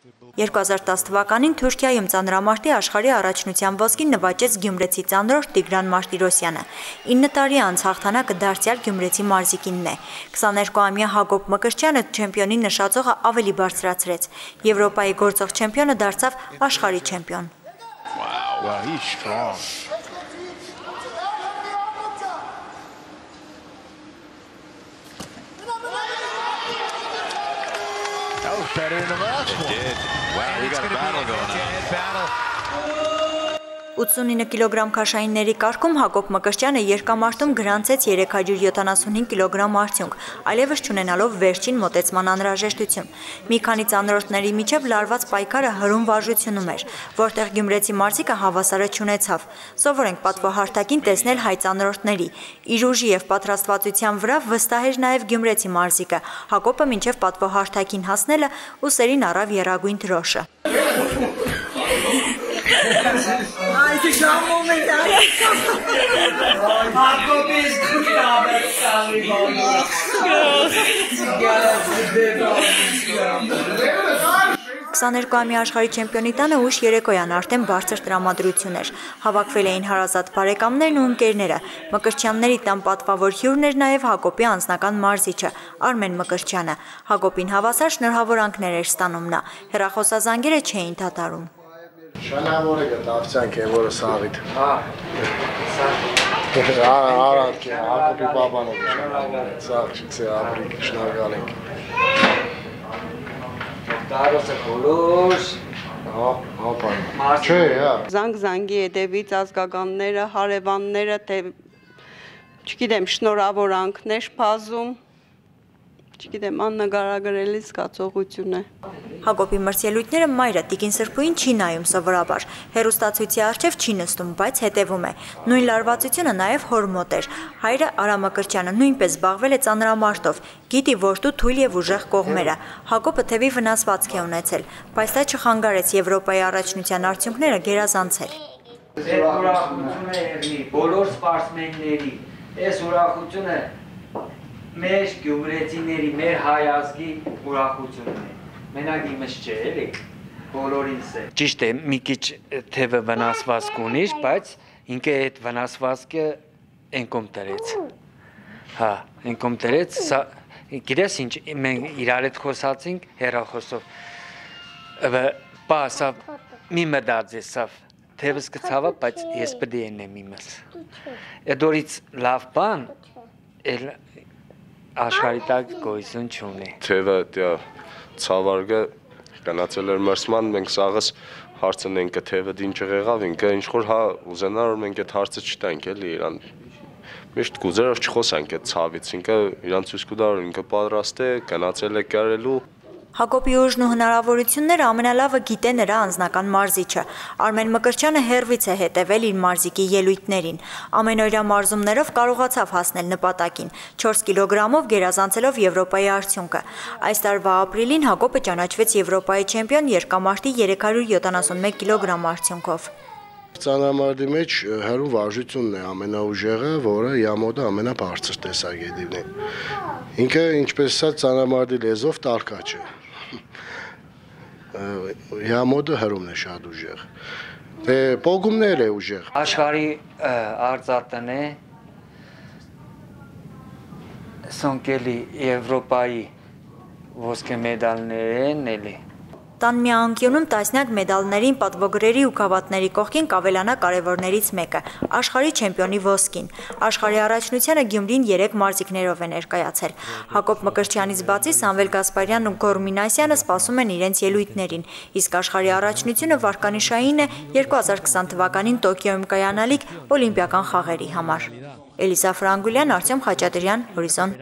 2010 թվականին Թուրքիայում ծանրամարտի աշխարհի առաջնության ոսկին նվաճեց Գյումրեցի ծանրորդ Տիգրան Մարտիրոսյանը։ 9 տարի անց հաղթանակը դարձյալ Գյումրեցի մարզիկինն է։ 22-ամյա Հակոբ Մկրտչյանը չեմպիոնի նշաձողը ավելի բարձրացրեց։ Եվրոպայի գործող չեմպիոնը դարձավ աշխարհի չեմպիոն։ Wow, wow, he's strong. That better than the last It one. did. Wow, we got a battle going on. Battle. 89 կիլոգրամ քաշայինների կարգում Հակոբ Մկրտչյանը երկամարտում գրանցեց 375 կիլոգրամ արդյունք, այլևս չունենալով վերջին մոտեցման անհրաժեշտություն։ Մի քանի ծանրորդների միջև լարված պայքարը հրում վարժությունում էր, որտեղ Գյումրեցի մարզիկը հավասարը չունեցավ։ Սովորենք պատվահարտակին տեսնել հայ ծանրորդների։ Իր ուժի եւ պատրաստվածության վրա վստահ էր նաեւ Գյումրեցի մարզիկը։ Հակոբը մինչև պատվահարտակին հասնելը ուսերին առավ երագույն դրոշը։ Ay, qué gran momento. Marco Piscucciava, Sally Bono. 22-ամյա աշխարհի չեմպիոնի տանը ուշ երեկոյան արդեն բարձր տրամադրություն էր։ Հավաքվել էին հարազատ բարեկամներն ու ընկերները։ Մկրտչյանների տան պատվավոր հյուրն էր նաև Հակոբի անձնական մարզիչը Արմեն Մկրտչյանը։ Հակոբին հավասար շնորհավորանքներ էր ստանում նա։ Հերախոսազանգերը չէին դադարում։ Շնորհավոր եք դավցանք է որը սաղիտ։ Հա։ Արա կե Հակոբի բաբանը շնորհավոր։ Սաղ չկսե ապրիկ շնորհակալ ենք։ Տարոսը բոլոր Հա, հա բան։ Մարզիկները։ Չէ, հա։ զանգ-զանգի հետևից ազգականները, հարևանները, թե չգիտեմ, շնորհավորանքներ փազում, չգիտեմ, աննկարագրելի զգացողություն է։ Հակոբի մրցելույթները մայրը Տիկին Սրբույին չի նայում սովորաբար։ Հերոստացույցի արժև չի նստում, բայց հետևում է։ Նույն լարվածությունը նաև հոր մոտ էր։ Հայրը Արամ Ակրճյանը նույնպես զբաղվել է ծանրամարտով։ Գիտի, որ դու թույլ եւ ուժեղ կողմերը։ Հակոբը թեւի վնասվածք է ունեցել, բայց դա չխանգարեց Եվրոպայի առաջնության արդյունքները գերազանցել։ Ձեր ուրախությունը երնի բոլոր սպարսմենների, այս ուրախությունը մեր գյումրեցիների, մեր հայ ազգի ուրախությունն է։ Մենակ իմս չէ, էլի։ Բոլորինս է։ Ճիշտ է, մի քիչ թևը վնասվածք ունի, բայց ինքը այդ վնասվածքը ենկոմ տրեց։ Հա, ենկոմ տրեց, սա գիտես ինչ, մենք իրար հետ խոսացինք հերախոսով։ Ըվը պասա մի մտածես սա թևս կցավա, բայց ես պետք է ենեմ իմս։ Էդորից լավ բան էլ աշխարհի տակ գոյություն չունի։ թևը դիա ցավարգը գնացել էր մրցման մենք սաղս հարցնենք թե թևը դինչ եղավ ինքը ինչ որ հա ուզենար որ մենք այդ հարցը չտանք էլի իրան միշտ կուզեր չխոսանք այդ ցավից ինքը իրան ցույց կտա որ ինքը պատրաստ է գնացել է կարելու Հակոբի ուժն ու հնարավորությունները ամենալավը գիտե նրա անձնական մարզիչը։ Արմեն Մկրտչյանը հերվից է հետևել իր մարզիկի ելույթներին։ Ամենօրյա մարզումներով կարողացավ հասնել նպատակին 4 կիլոգրամով գերազանցելով Եվրոպայի արդյունքը։ Այս տարվա ապրիլին Հակոբը ճանաչվեց Եվրոպայի չեմպիոն երկամարտի 371 կիլոգրամ արդյունքով։ Ծանրամարտի մեջ հերու վարժությունն է ամենաուժեղը, որը յամոդը ամենաբարձր տեսակետին է։ Ինքը ինչպես ասած ծանրամարտի լեզով տարկա չէ։ Յամոդը հերումն է շատ ուժեղ։ Դե պոգումներ է ուժեղ։ Աշխարհի արձատն է Սոնկելի Եվրոպայի ոսկե մեդալներն էլի։ Տան մի անկյունում տասնյակ մեդալներին, պատվոգրերի ու գավաթների կողքին կավելանա կարևորներից մեկը՝ աշխարհի չեմպիոնի ոսկին։ Աշխարհի առաջնությանը Գյումրին 3 մարզիկներով է ներկայացել։ Հակոբ Մկրտչյանից բացի Սամվել Գասպարյանն ու Գոր Մինասյանը սպասում են իրենց ելույթներին, իսկ աշխարհի առաջնությունը վարկանիշային է 2020 թվականին Տոկիոյում կայանալիք օլիմպիական խաղերի համար։ Էլիսա Ֆրանգուլյան, Արտյոմ Խաչատրյան, Հորիզոն